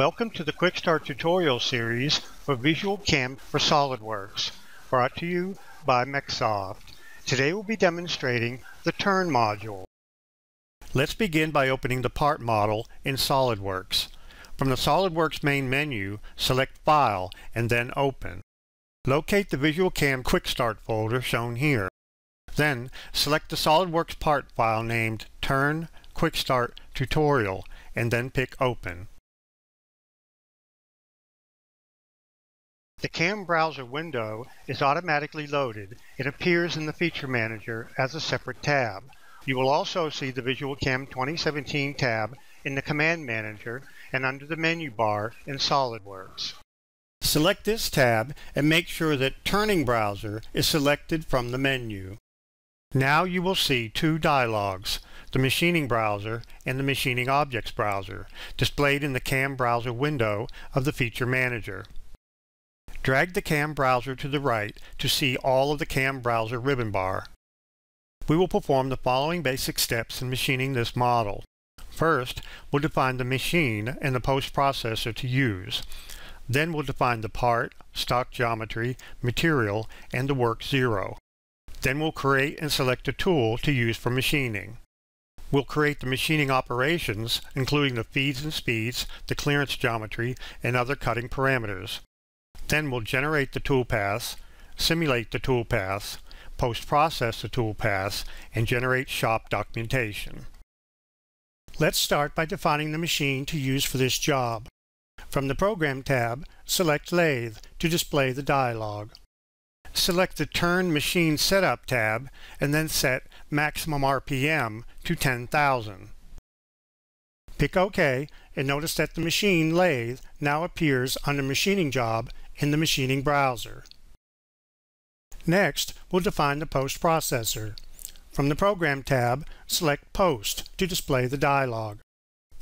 Welcome to the Quick Start tutorial series for Visual Cam for SOLIDWORKS, brought to you by MecSoft. Today we'll be demonstrating the Turn module. Let's begin by opening the part model in SOLIDWORKS. From the SOLIDWORKS main menu, select File and then Open. Locate the Visual Cam Quick Start folder shown here. Then select the SOLIDWORKS part file named Turn Quick Start Tutorial and then pick Open. The CAM browser window is automatically loaded. It appears in the Feature Manager as a separate tab. You will also see the Visual Cam 2017 tab in the Command Manager and under the menu bar in SOLIDWORKS. Select this tab and make sure that Turning Browser is selected from the menu. Now you will see two dialogs, the Machining Browser and the Machining Objects Browser, displayed in the CAM browser window of the Feature Manager. Drag the CAM browser to the right to see all of the CAM browser ribbon bar. We will perform the following basic steps in machining this model. First, we'll define the machine and the post-processor to use. Then we'll define the part, stock geometry, material, and the work zero. Then we'll create and select a tool to use for machining. We'll create the machining operations, including the feeds and speeds, the clearance geometry, and other cutting parameters. Then we'll generate the toolpaths, simulate the toolpaths, post-process the toolpaths, and generate shop documentation. Let's start by defining the machine to use for this job. From the Program tab, select Lathe to display the dialog. Select the Turn Machine Setup tab and then set Maximum RPM to 10,000. Pick OK and notice that the machine lathe now appears under Machining Job in the machining browser. Next, we'll define the post processor. From the Program tab, select Post to display the dialog.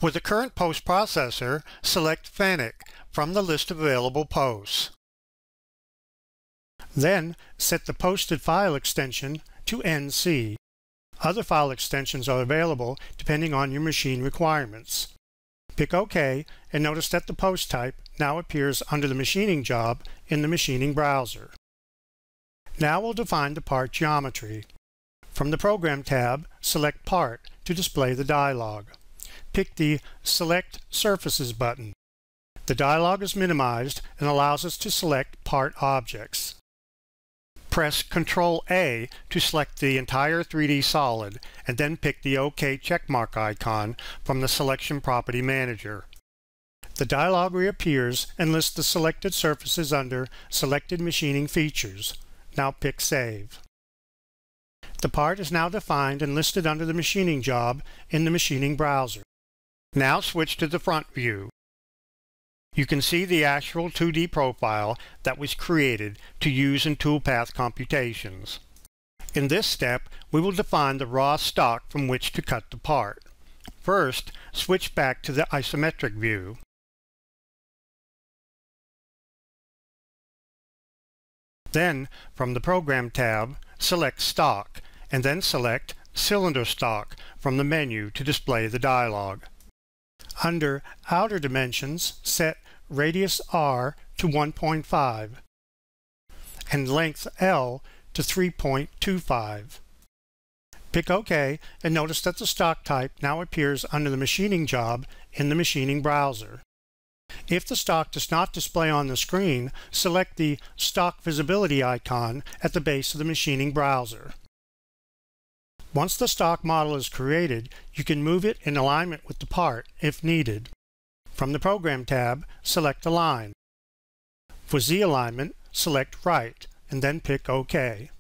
With the current post processor, select FANUC from the list of available posts. Then, set the posted file extension to NC. Other file extensions are available depending on your machine requirements. Pick OK and notice that the post type now appears under the machining job in the machining browser. Now we'll define the part geometry. From the Program tab, select Part to display the dialog. Pick the Select Surfaces button. The dialog is minimized and allows us to select part objects. Press Ctrl A to select the entire 3D solid and then pick the OK checkmark icon from the Selection Property Manager. The dialog reappears and lists the selected surfaces under Selected Machining Features. Now pick Save. The part is now defined and listed under the machining job in the machining browser. Now switch to the front view. You can see the actual 2D profile that was created to use in toolpath computations. In this step, we will define the raw stock from which to cut the part. First, switch back to the isometric view. Then, from the Program tab, select Stock, and then select Cylinder Stock from the menu to display the dialog. Under Outer Dimensions, set Radius R to 1.5 and Length L to 3.25. Pick OK and notice that the stock type now appears under the machining job in the machining browser. If the stock does not display on the screen, select the Stock Visibility icon at the base of the machining browser. Once the stock model is created, you can move it in alignment with the part if needed. From the Program tab, select Align. For Z alignment, select Right, and then pick OK.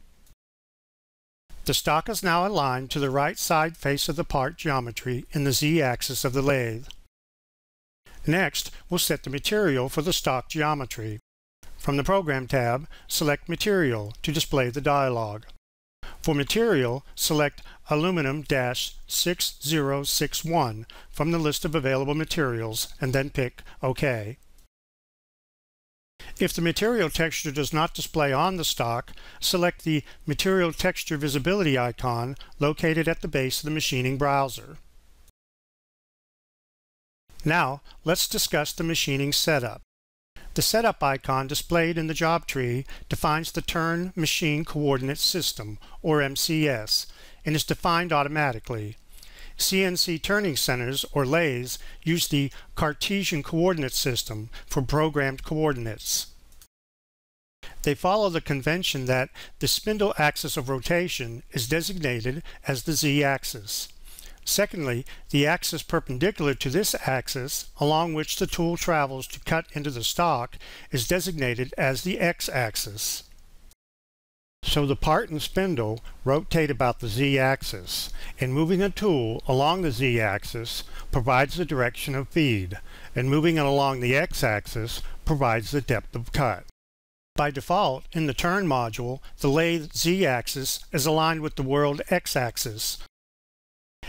The stock is now aligned to the right side face of the part geometry in the Z-axis of the lathe. Next, we'll set the material for the stock geometry. From the Program tab, select Material to display the dialog. For material, select aluminum-6061 from the list of available materials and then pick OK. If the material texture does not display on the stock, select the Material Texture Visibility icon located at the base of the machining browser. Now, let's discuss the machining setup. The setup icon displayed in the job tree defines the turn machine coordinate system, or MCS, and is defined automatically. CNC turning centers, or lathes, use the Cartesian coordinate system for programmed coordinates. They follow the convention that the spindle axis of rotation is designated as the z-axis. Secondly, the axis perpendicular to this axis, along which the tool travels to cut into the stock, is designated as the x-axis. So the part and spindle rotate about the z-axis, and moving a tool along the z-axis provides the direction of feed, and moving it along the x-axis provides the depth of cut. By default, in the turn module, the lathe z-axis is aligned with the world x-axis,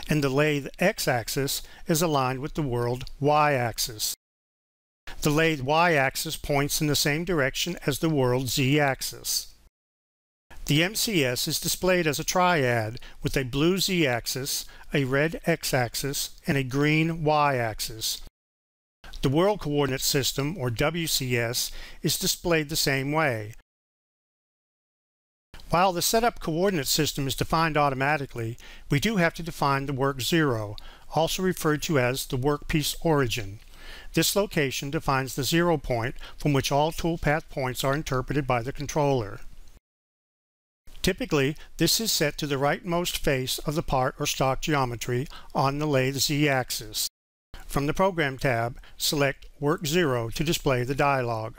and the lathe x-axis is aligned with the world y-axis. The lathe y-axis points in the same direction as the world z-axis. The MCS is displayed as a triad with a blue z-axis, a red x-axis, and a green y-axis. The World Coordinate System, or WCS, is displayed the same way. While the setup coordinate system is defined automatically, we do have to define the work zero, also referred to as the workpiece origin. This location defines the zero point from which all toolpath points are interpreted by the controller. Typically, this is set to the rightmost face of the part or stock geometry on the lathe z-axis. From the Program tab, select Work 0 to display the dialog.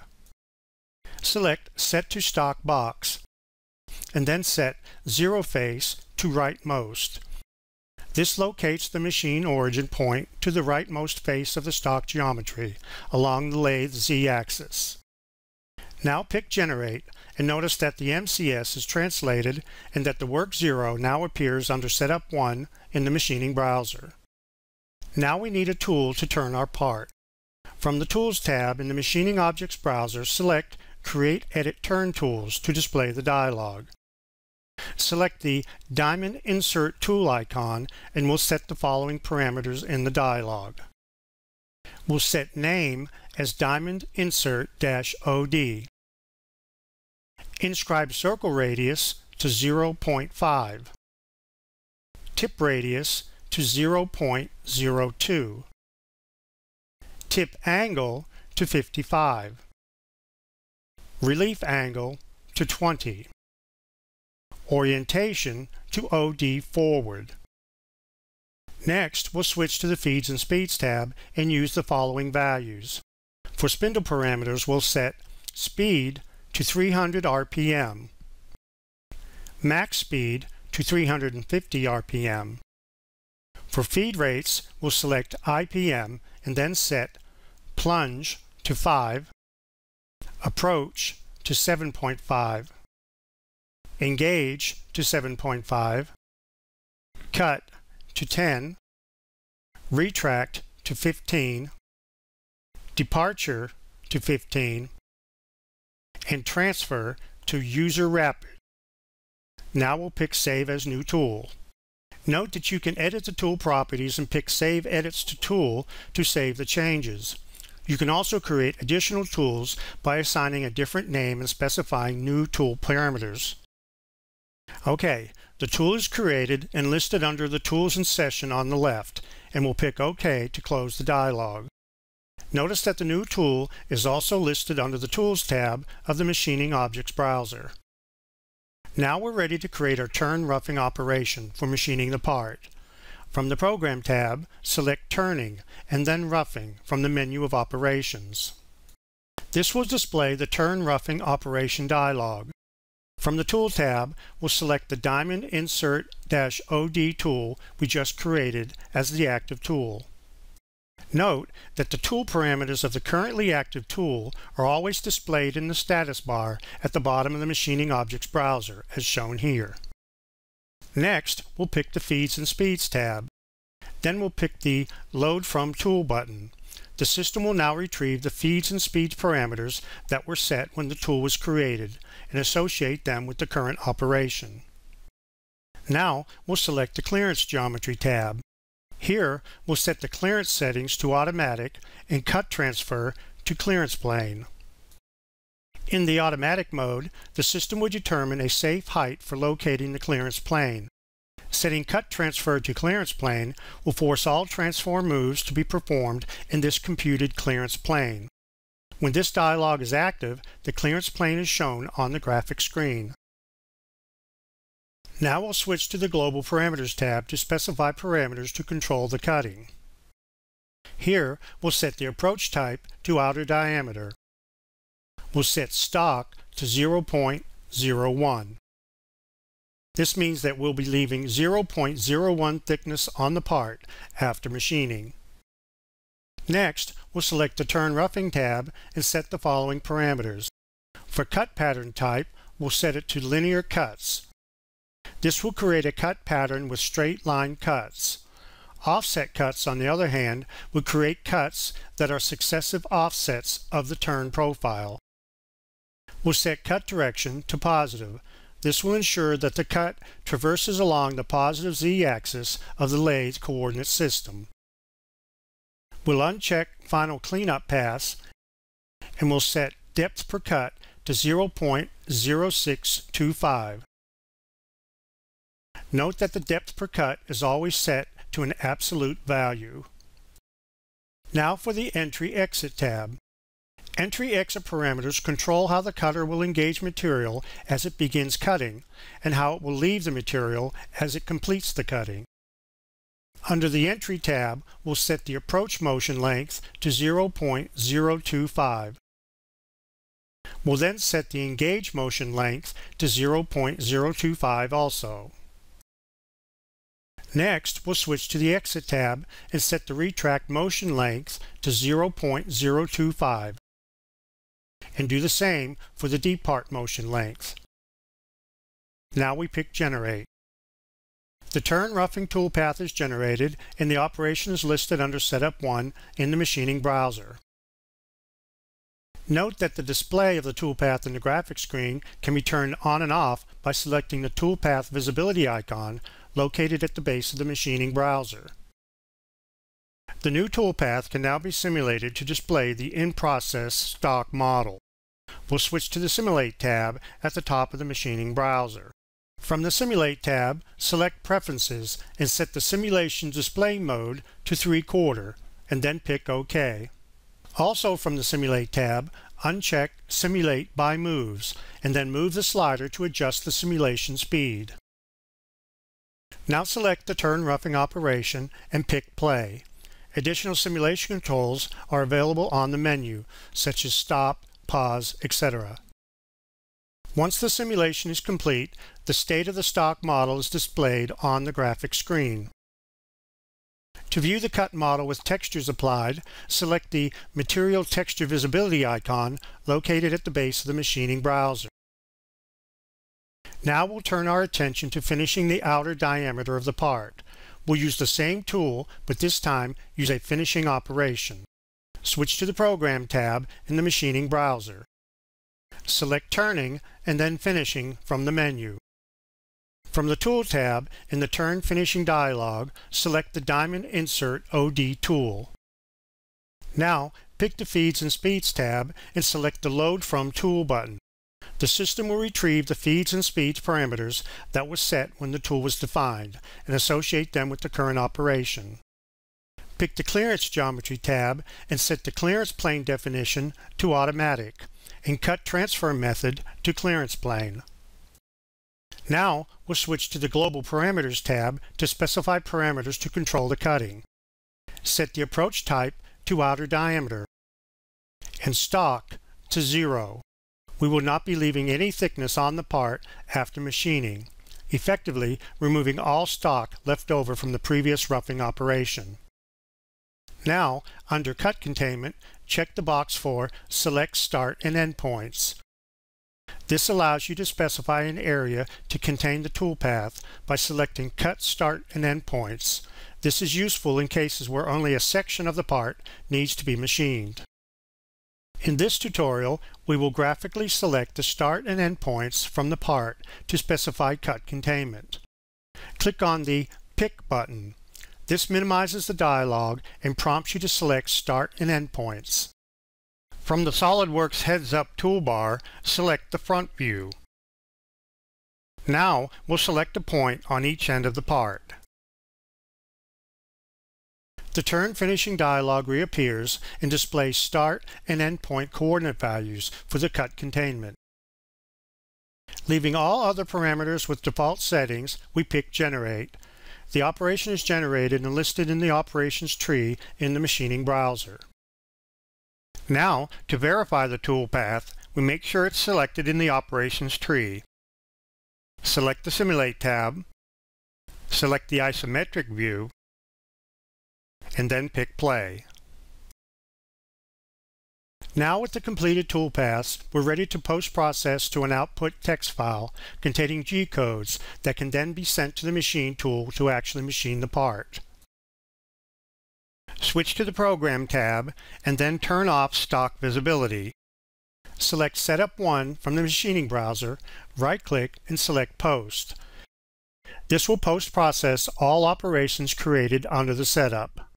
Select Set to Stock Box, and then set Zero Face to Rightmost. This locates the machine origin point to the rightmost face of the stock geometry along the lathe z-axis. Now pick Generate and notice that the MCS is translated and that the work 0 now appears under Setup 1 in the machining browser. Now we need a tool to turn our part. From the Tools tab in the Machining Objects browser, select Create Edit Turn Tools to display the dialog. Select the Diamond Insert Tool icon and we'll set the following parameters in the dialog. We'll set name as Diamond Insert-OD inscribe circle radius to 0.5, tip radius to 0.02, tip angle to 55, relief angle to 20, orientation to OD forward. Next, we'll switch to the Feeds and Speeds tab and use the following values. For spindle parameters, we'll set speed to 300 RPM, max speed to 350 RPM. For feed rates, we'll select IPM and then set plunge to 5, approach to 7.5, engage to 7.5, cut to 10, retract to 15, departure to 15, and transfer to User Rapid. Now we'll pick Save as New Tool. Note that you can edit the tool properties and pick Save Edits to Tool to save the changes. You can also create additional tools by assigning a different name and specifying new tool parameters. Okay, the tool is created and listed under the Tools in Session on the left, and we'll pick OK to close the dialog. Notice that the new tool is also listed under the Tools tab of the Machining Objects browser. Now we're ready to create our turn roughing operation for machining the part. From the Program tab, select Turning and then Roughing from the menu of Operations. This will display the Turn Roughing Operation dialog. From the Tool tab, we'll select the Diamond Insert-OD tool we just created as the active tool. Note that the tool parameters of the currently active tool are always displayed in the status bar at the bottom of the Machining Objects browser, as shown here. Next, we'll pick the Feeds and Speeds tab. Then we'll pick the Load From Tool button. The system will now retrieve the feeds and speeds parameters that were set when the tool was created and associate them with the current operation. Now, we'll select the Clearance Geometry tab. Here, we'll set the clearance settings to automatic and cut transfer to clearance plane. In the automatic mode, the system will determine a safe height for locating the clearance plane. Setting cut transfer to clearance plane will force all transfer moves to be performed in this computed clearance plane. When this dialog is active, the clearance plane is shown on the graphic screen. Now we'll switch to the Global Parameters tab to specify parameters to control the cutting. Here, we'll set the approach type to outer diameter. We'll set stock to 0.01. This means that we'll be leaving 0.01 thickness on the part after machining. Next, we'll select the Turn Roughing tab and set the following parameters. For cut pattern type, we'll set it to linear cuts. This will create a cut pattern with straight line cuts. Offset cuts, on the other hand, would create cuts that are successive offsets of the turn profile. We'll set cut direction to positive. This will ensure that the cut traverses along the positive z-axis of the lathe coordinate system. We'll uncheck Final Cleanup Pass and we'll set depth per cut to 0.0625. Note that the depth per cut is always set to an absolute value. Now for the Entry Exit tab. Entry exit parameters control how the cutter will engage material as it begins cutting and how it will leave the material as it completes the cutting. Under the Entry tab, we'll set the approach motion length to 0.025. We'll then set the engage motion length to 0.025 also. Next, we'll switch to the Exit tab and set the retract motion length to 0.025 and do the same for the depart motion length. Now we pick Generate. The turn roughing toolpath is generated and the operation is listed under Setup 1 in the machining browser. Note that the display of the toolpath in the graphics screen can be turned on and off by selecting the toolpath visibility icon located at the base of the machining browser. The new toolpath can now be simulated to display the in-process stock model. We'll switch to the Simulate tab at the top of the machining browser. From the Simulate tab, select Preferences and set the simulation display mode to 3 quarter, and then pick OK. Also from the Simulate tab, uncheck Simulate by Moves, and then move the slider to adjust the simulation speed. Now select the turn roughing operation and pick Play. Additional simulation controls are available on the menu, such as stop, pause, etc. Once the simulation is complete, the state of the stock model is displayed on the graphic screen. To view the cut model with textures applied, select the Material Texture Visibility icon located at the base of the machining browser. Now we'll turn our attention to finishing the outer diameter of the part. We'll use the same tool, but this time use a finishing operation. Switch to the Program tab in the machining browser. Select Turning and then Finishing from the menu. From the Tool tab in the Turn Finishing dialog, select the Diamond Insert OD tool. Now, pick the Feeds and Speeds tab and select the Load From Tool button. The system will retrieve the feeds and speeds parameters that were set when the tool was defined and associate them with the current operation. Pick the Clearance Geometry tab and set the clearance plane definition to automatic and cut transfer method to clearance plane. Now we'll switch to the Global Parameters tab to specify parameters to control the cutting. Set the approach type to outer diameter and stock to zero. We will not be leaving any thickness on the part after machining, effectively removing all stock left over from the previous roughing operation. Now, under Cut Containment, check the box for Select Start and End Points. This allows you to specify an area to contain the toolpath by selecting Cut Start and End Points. This is useful in cases where only a section of the part needs to be machined. In this tutorial, we will graphically select the start and end points from the part to specify cut containment. Click on the Pick button. This minimizes the dialog and prompts you to select Start and End Points. From the SOLIDWORKS heads-up toolbar, select the front view. Now, we'll select a point on each end of the part. The turn finishing dialog reappears and displays start and end point coordinate values for the cut containment. Leaving all other parameters with default settings, we pick Generate, the operation is generated and listed in the operations tree in the machining browser. Now, to verify the toolpath, we make sure it's selected in the operations tree. Select the Simulate tab, select the isometric view, and then pick Play. Now with the completed toolpaths, we're ready to post-process to an output text file containing G-codes that can then be sent to the machine tool to actually machine the part. Switch to the Program tab and then turn off stock visibility. Select Setup 1 from the machining browser, right-click and select Post. This will post-process all operations created under the setup.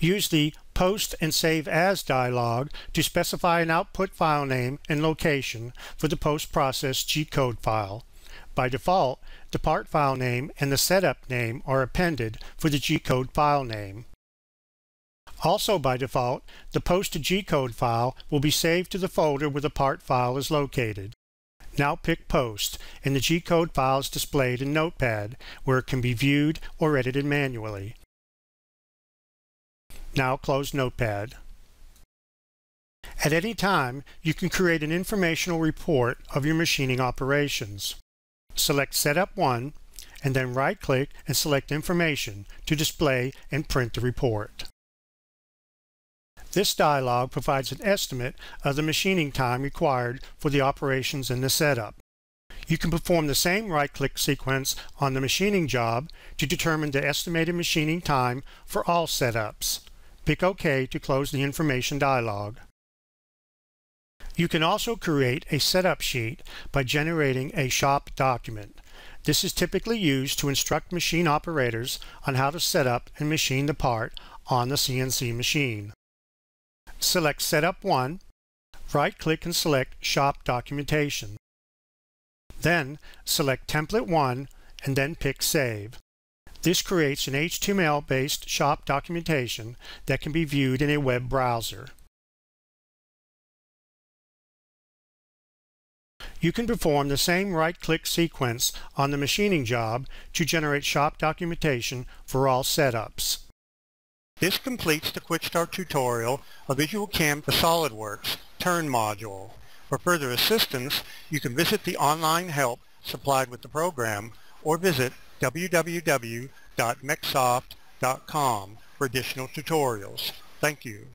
Use the Post and Save As dialog to specify an output file name and location for the post-processed G-code file. By default, the part file name and the setup name are appended for the G-code file name. Also by default, the posted G-code file will be saved to the folder where the part file is located. Now pick Post, and the G-code file is displayed in Notepad, where it can be viewed or edited manually. Now close Notepad. At any time, you can create an informational report of your machining operations. Select Setup 1 and then right-click and select Information to display and print the report. This dialog provides an estimate of the machining time required for the operations in the setup. You can perform the same right-click sequence on the machining job to determine the estimated machining time for all setups. Pick OK to close the information dialog. You can also create a setup sheet by generating a shop document. This is typically used to instruct machine operators on how to set up and machine the part on the CNC machine. Select Setup 1, right-click and select Shop Documentation. Then select Template 1 and then pick Save. This creates an HTML-based shop documentation that can be viewed in a web browser. You can perform the same right-click sequence on the machining job to generate shop documentation for all setups. This completes the Quick Start tutorial of Visual CAM for SOLIDWORKS Turn module. For further assistance, you can visit the online help supplied with the program or visit www.mecsoft.com for additional tutorials. Thank you.